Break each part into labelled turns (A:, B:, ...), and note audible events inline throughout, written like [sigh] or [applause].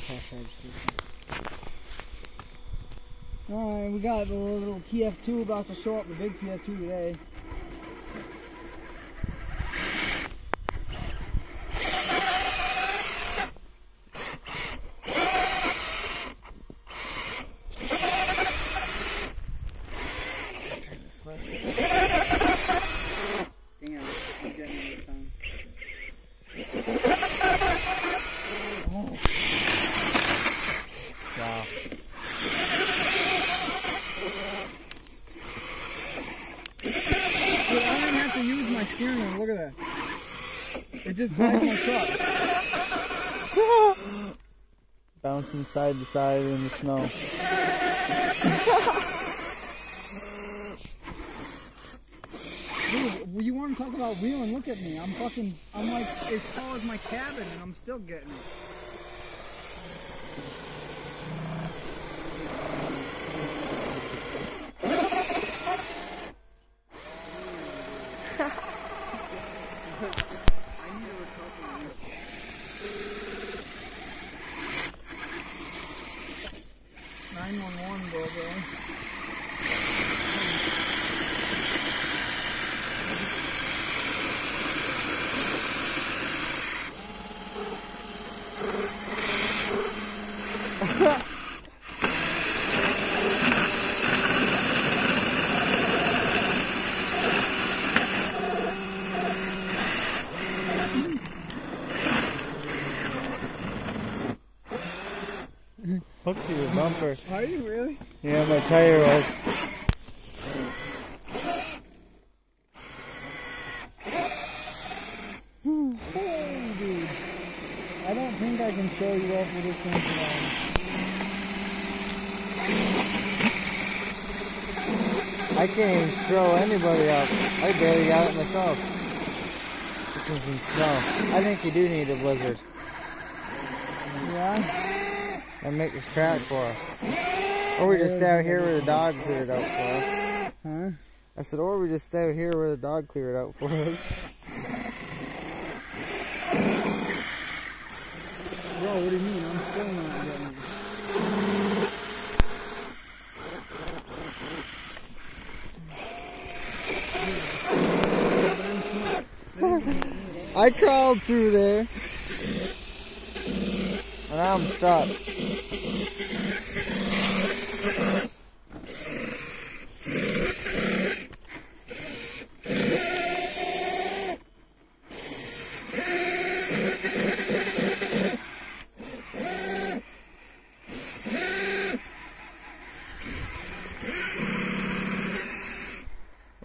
A: Hashtag street. Alright, we got the little TF2 about to show up, the big TF2 today. Damn, I'm getting it done.
B: Wow.
A: Dude, I don't even have to use my steering wheel. Look at this. It just drives my truck.
B: Bouncing side to side in the snow.
A: Dude, you want to talk about wheeling? Look at me. I'm fucking, I'm like as tall as my cabin and I'm still getting it. I need a recovery. Nine one one, bro, bro.
B: Hooked to your bumper.
A: Are you really?
B: Yeah, my tire was.
A: Holy dude. I don't think I can show you off with this thing today.
B: I can't even throw anybody up. I barely got it myself. This in snow. I think you do need a blizzard.
A: Yeah?
B: And make this track for us. Or we just stay out here where the dog cleared out for us.
A: Huh?
B: I said, or we just stay out here where the dog cleared out for us.
A: Bro, what do you mean? I'm still not getting it. [laughs]
B: I crawled through there. And I'm stuck.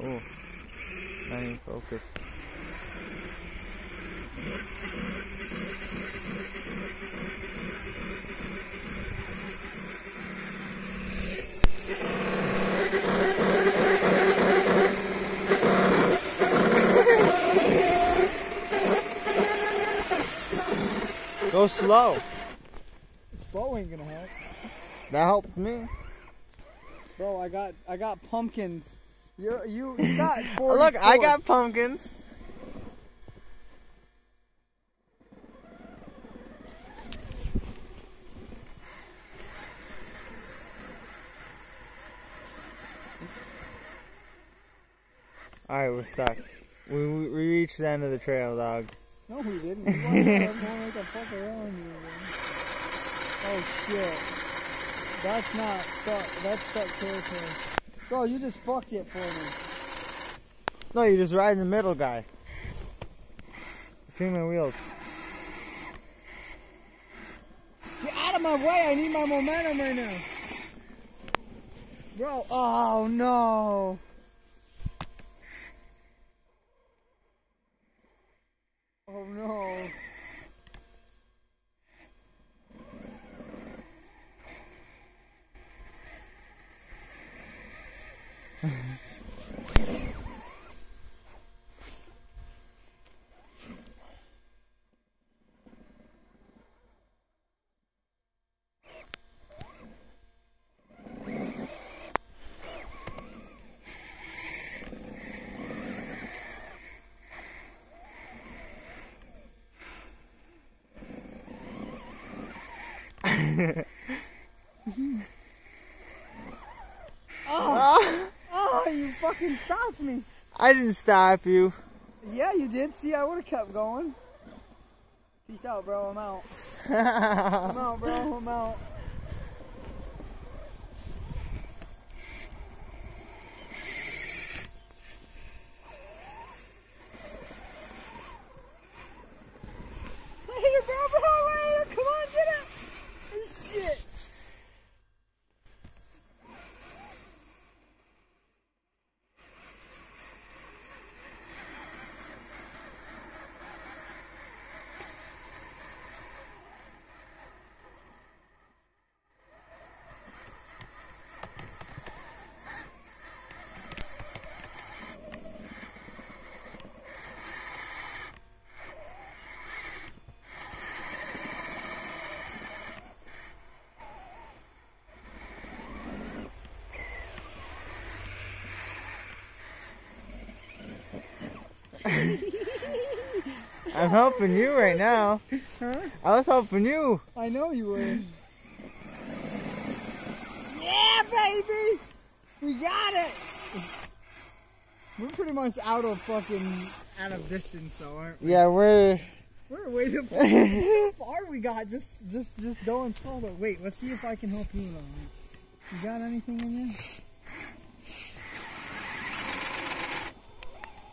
B: Oh, not even focused. Go slow.
A: Slow ain't gonna help.
B: That helped me.
A: Bro, I got I got pumpkins. You you you [laughs] got 44.
B: Look, I got pumpkins. Alright, we're stuck. We, we, we reached the end of the trail, dog.
A: No, he didn't. We wanted like a fuck around here. Man. Oh shit. That's not stuck. That's stuck territory. Bro, you just fucked it for me.
B: No, you just ride in the middle, guy. Between my wheels.
A: Get out of my way! I need my momentum right now. Bro, oh no. Oh, no. Oh, [laughs] oh, you fucking stopped me.
B: I didn't stop you.
A: Yeah, you did. See, I would have kept going. Peace out, bro. I'm out. [laughs] I'm out, bro. I'm out. Later, bro, bro, later. Come on, get it. Shit. [laughs]
B: I'm helping you right now.
A: Huh?
B: I was helping you.
A: I know you were. Yeah, baby! We got it! We're pretty much out of fucking out of distance though, aren't we?
B: Yeah, we're.
A: We're way the [laughs] fuck far we got just just just going solo. Wait, let's see if I can help you along. You got anything in you?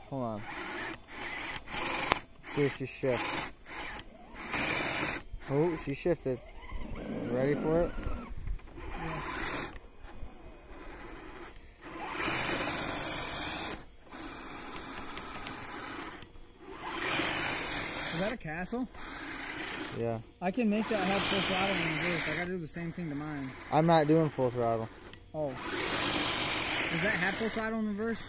B: Hold on. See if she shifts. Oh, she shifted. Ready for it?
A: Is that a castle?
B: Yeah.
A: I can make that have full throttle in reverse. I gotta do the same thing to mine.
B: I'm not doing full throttle.
A: Oh. Does that have full throttle in reverse?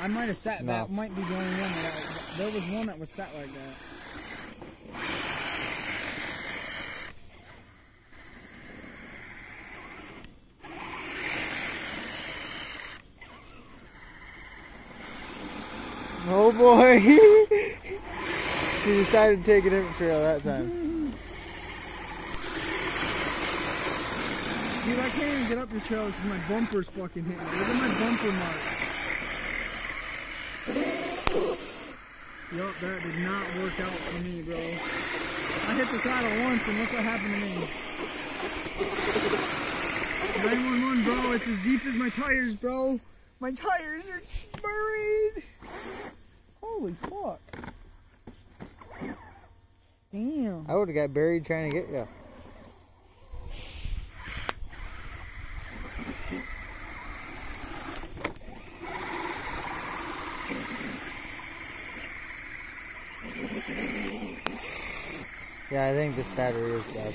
A: I might have set
B: No.
A: that might be the only one that there was one that was set like that.
B: Oh boy! [laughs] she decided to take a different trail that time.
A: Dude, I can't even get up your trail because my bumper's fucking hitting. it. Look at my bumper mark. Yup, that did not work out for me, bro. I hit the throttle once and look what happened to me. 911, bro. It's as deep as my tires, bro. My tires are buried. Holy fuck. Damn.
B: I would have got buried trying to get you. Yeah, I think this battery is dead.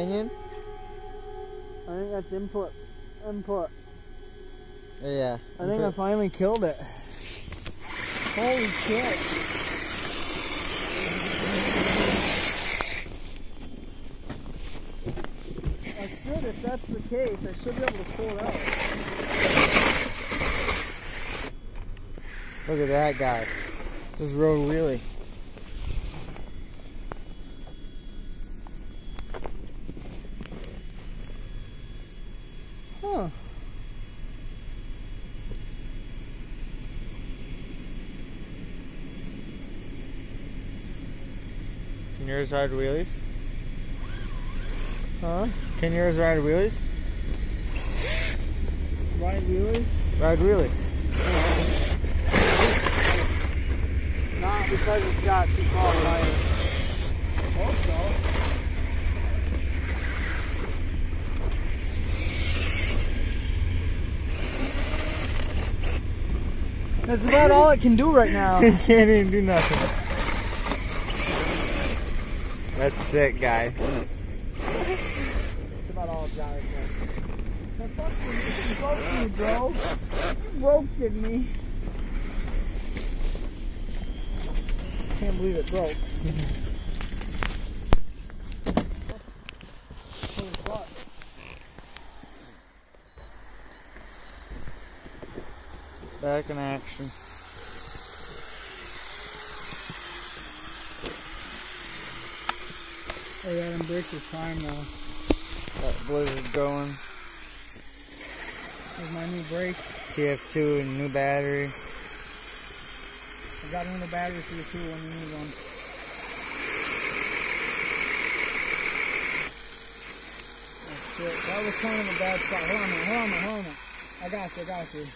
B: Pinion?
A: I think that's input. Input.
B: Yeah.
A: I think I finally killed it. Holy shit. I should, if that's the case, I should be able to pull it out.
B: Look at that guy. Just road wheelie. Yours ride wheelies?
A: Huh?
B: Can yours ride wheelies?
A: Ride wheelies?
B: Ride wheelies.
A: Not because it's got too far. Hope so. That's about all it can do right now. [laughs]
B: it can't even do nothing. That's sick, guy.
A: That's about all it's got right now. Man, fuck you, you broke me, bro. You broke me. Can't believe it broke.
B: Back in action.
A: Oh yeah, them brakes are prime now.
B: That blizzard going.
A: There's my new brakes.
B: TF2 and new battery.
A: I got another battery for the too when you need one. Oh shit, that was kind of a bad spot. Hold on hold on hold on. I got you, I got you.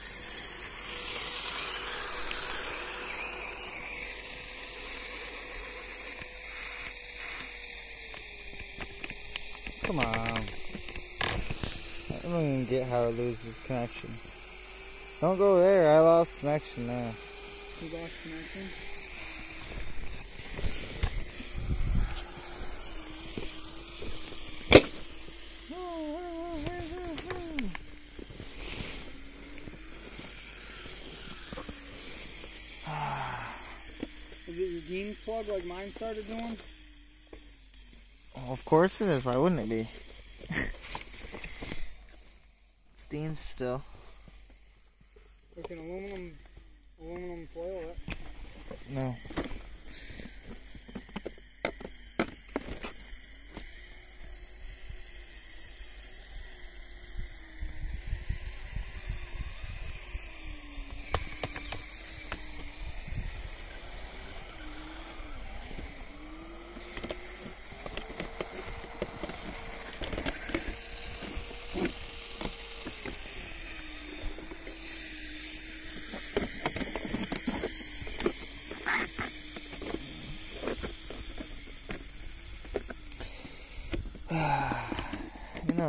B: Come on. I don't even get how it loses connection. Don't go there. I lost connection there.
A: You lost connection? [sighs] Is it your gain plug like mine started doing?
B: Of course it is. Why wouldn't it be? [laughs] Steam still.
A: We can aluminum aluminum foil it.
B: No.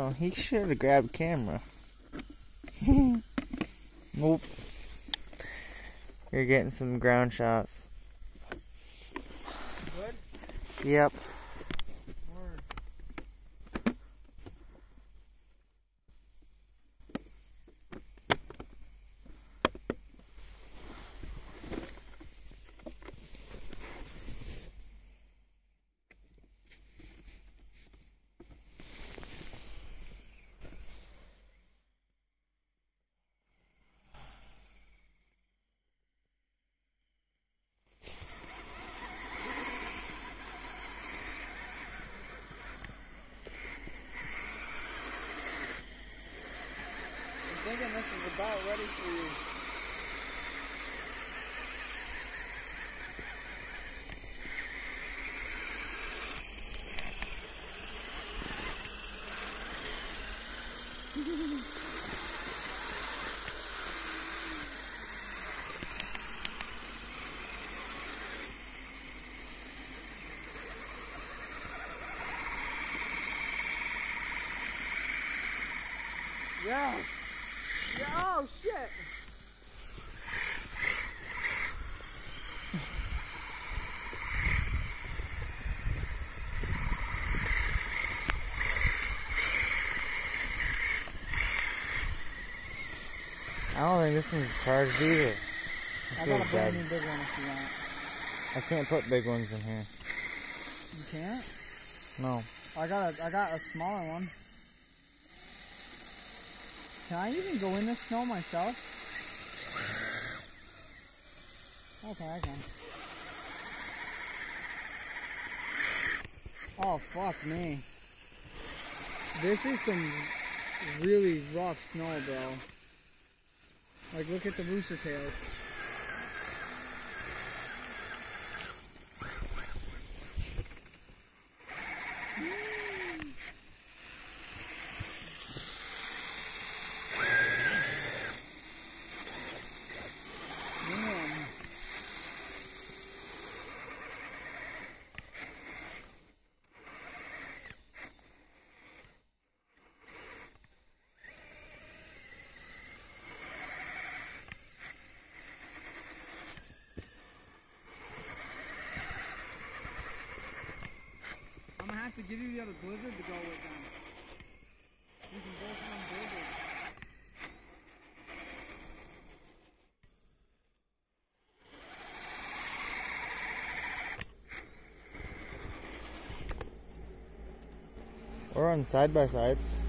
B: Know, he should have grabbed a camera. [laughs] nope. You're getting some ground shots.
A: Good?
B: Yep.
A: Word. I'm thinking this is about ready for you. Yes. Yeah, oh shit.
B: I don't think this one's charged either. It
A: I got a brand new big one if you want.
B: I can't put big ones in here.
A: You can't?
B: No.
A: I got a I got a smaller one. Can I even go in the snow myself? Okay, I can. Oh fuck me. This is some really rough snow, bro. Like look at the rooster tails. give you the other blizzard to go with them. You can both run blizzard.
B: We're on side by sides.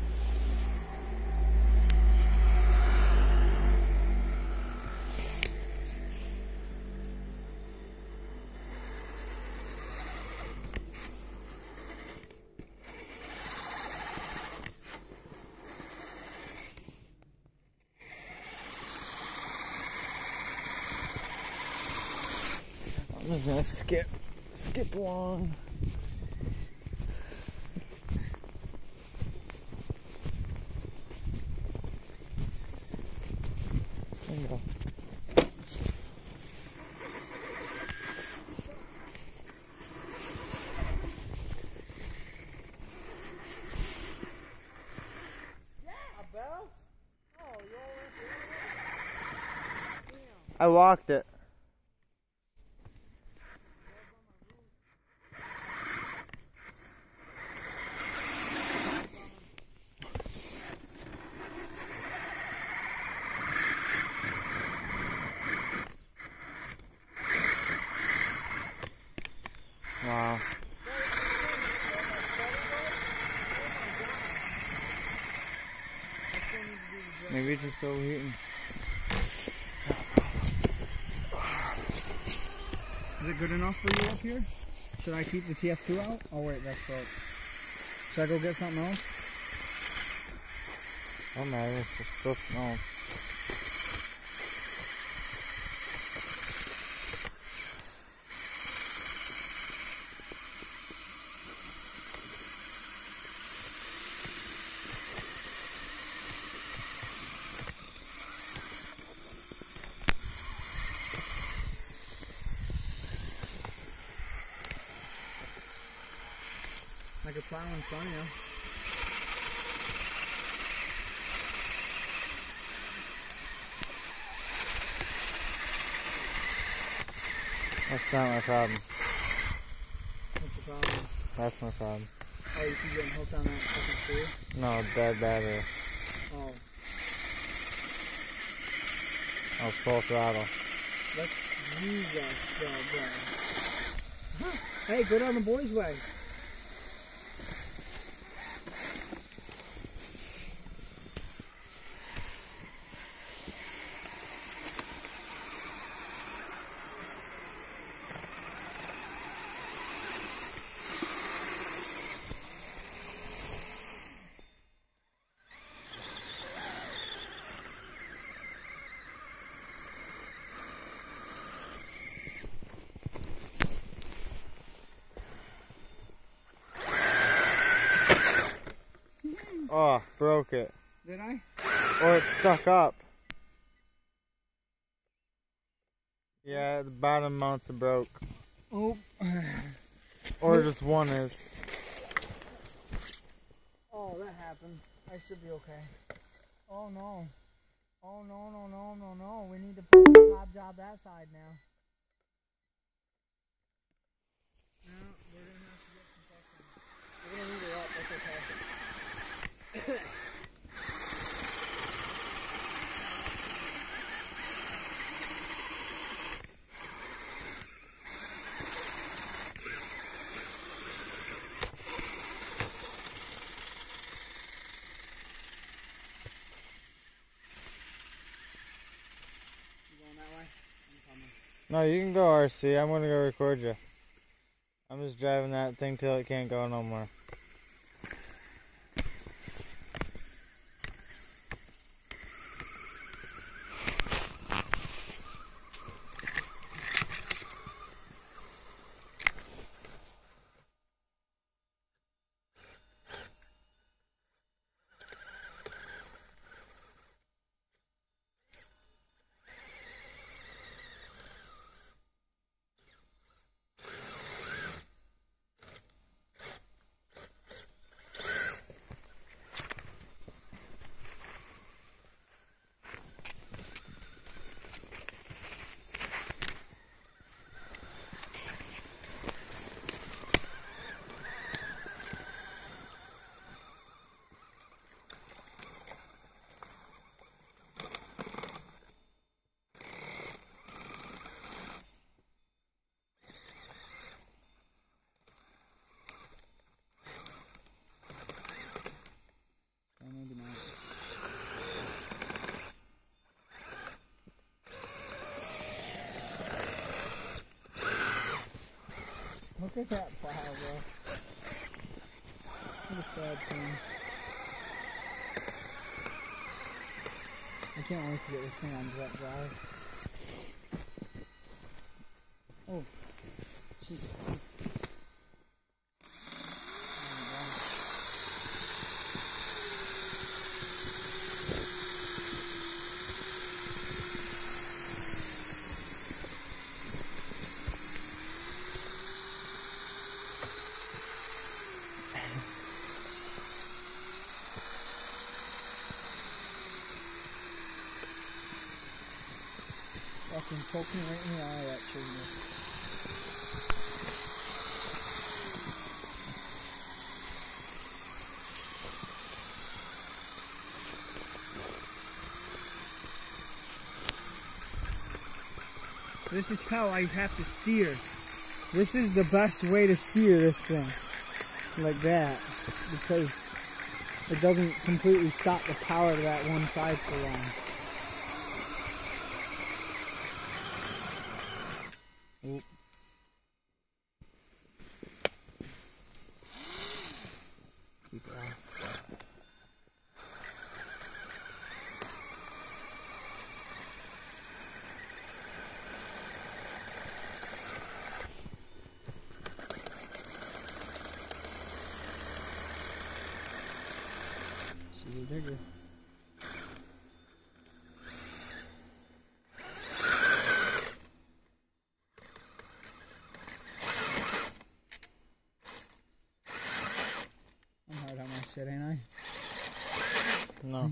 B: I'm just gonna skip, skip along. There you go.
A: Oh,
B: I walked it. Wow. Maybe just overheating.
A: Is it good enough for you up here? Should I keep the TF2 out? Oh wait, that's broke. Should I go get something else?
B: Oh man, it's still smells.
A: Plow in front of you.
B: That's not my problem.
A: What's the problem?
B: That's my problem.
A: Oh, you keep getting hooked on that fucking tree?
B: No, dead battery.
A: Oh,
B: Oh, full throttle.
A: let's use that. Hey, go down the boys' way.
B: Oh, broke it.
A: Did I?
B: Or it's stuck up. Yeah, the bottom mounts are broke.
A: Oh.
B: Or just one is.
A: Oh, that happened. I should be okay. Oh no. Oh no no no no no. We need to put the top job that side now. No, we're gonna have to get some fucking. We're gonna it up. That's okay. You going that way? I'm coming.
B: No, you can go RC. I'm gonna go record you. I'm just driving that thing till it can't go no more.
A: Look at that plow, bro. What a sad thing. I can't wait to get this thing on direct drive. Oh. Jesus. Oh my gosh. Fucking poke me right in the eye, that tree. This is how I have to steer. This is the best way to steer this thing. Like that. Because it doesn't completely stop the power to that one side for long. Oop. Keep it off. She's a digger. I'm hard on my shit, ain't I?
B: No.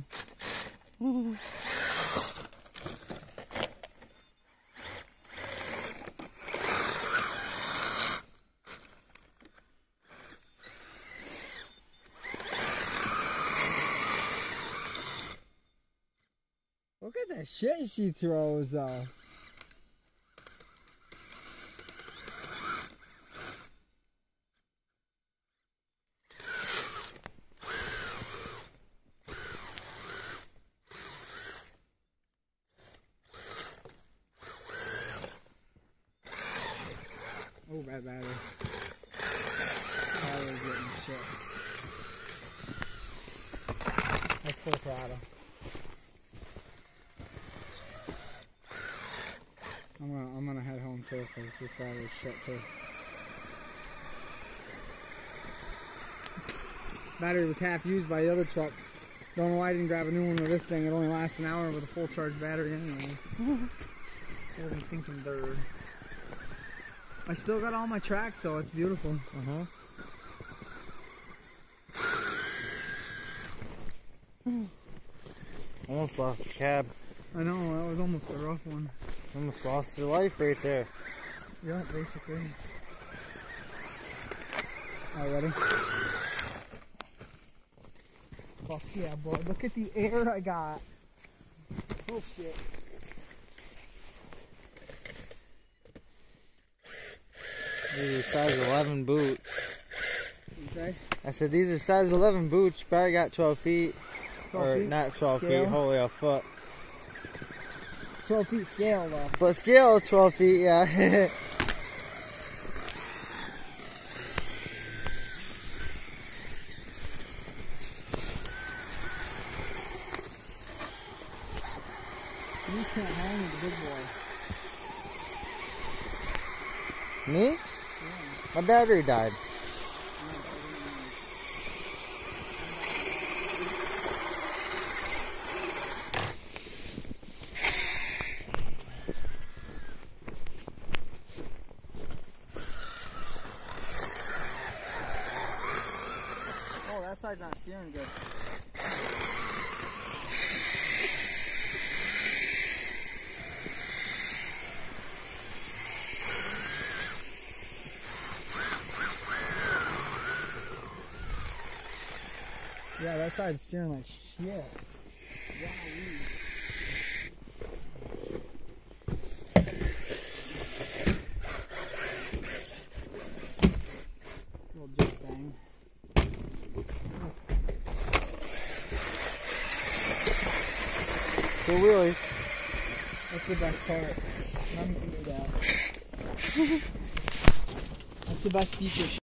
A: Look at the shit she throws, though. Oh, bad battery. Battery's getting shit. That's full throttle. I'm gonna I'm gonna head home too because this guy battery's shit too. Battery was half used by the other truck. Don't know why I didn't grab a new one with this thing. It only lasts an hour with a full charge battery anyway. [laughs] Wasn't thinking third. I still got all my tracks though. It's beautiful.
B: Uh-huh. Mm. Almost lost the cab.
A: I know that was almost a rough one.
B: Almost lost your life right there.
A: Yeah, basically. Alright, ready? Fuck yeah, boy. Look at the air I got. Oh shit.
B: These are size 11 boots.
A: You say?
B: I said these are size 11 boots. You probably got 12 feet.
A: 12
B: or
A: feet?
B: not 12
A: Scale?
B: feet, holy a foot.
A: 12 feet scale though.
B: But scale 12 feet, yeah. [laughs]
A: You can't hang with the big boy.
B: Me? My battery died.
A: Side's not steering good. Yeah, that side's steering like shit. Little jet thing.
B: Two wheelies.
A: That's the best part. Do that. [laughs] That's the best feature.